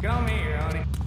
it here, me,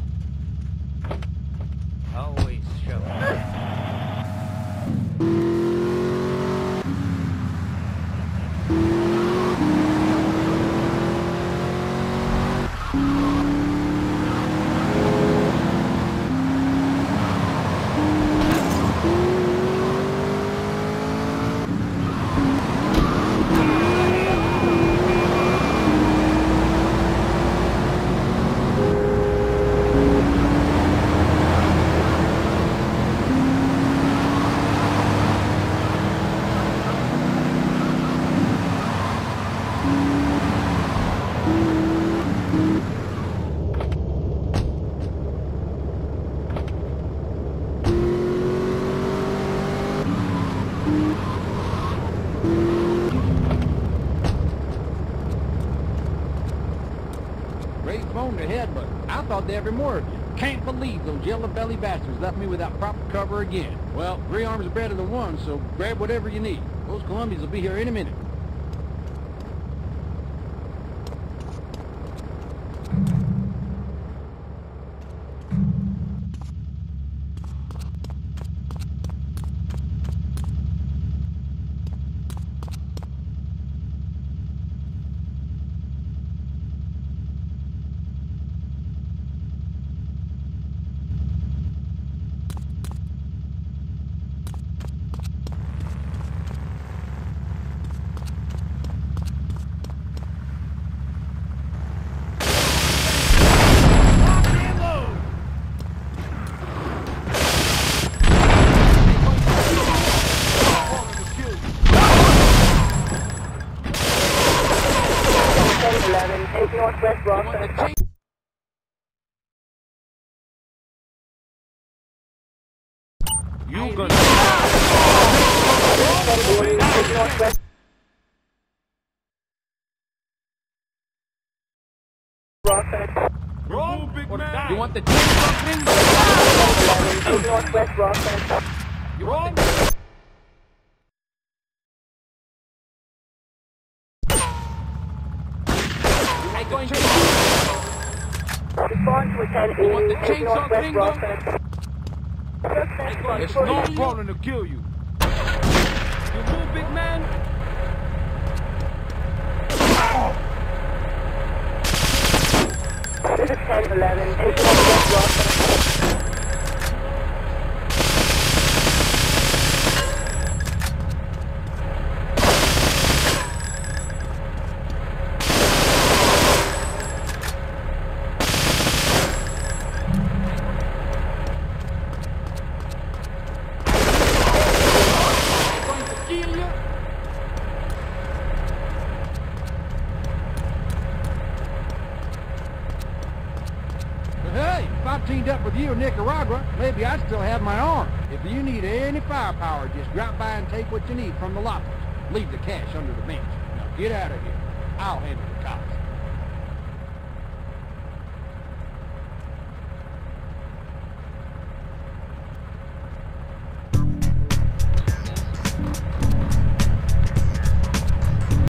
Great bone to head, but I thought they every more of you. Can't believe those yellow belly bastards left me without proper cover again. Well, three arms are better than one, so grab whatever you need. Those Colombians will be here any minute. Rockford. You gonna... Take Northwest Rockford. You want the Northwest Rockford. Going to... Respond to a 10 want the Take chainsaw Northwest thing, Rockford. It's no problem to kill you. You move, big man? This is 1011. Take Northwest Rockford. I'm going to kill you. But hey, if I teamed up with you in Nicaragua, maybe I'd still have my arm. If you need any firepower, just drop by and take what you need from the lockers. Leave the cash under the bench. Now get out of here. I'll handle the cops.